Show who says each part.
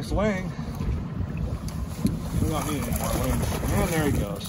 Speaker 1: Nice wing. We don't need any more wings. And there he goes.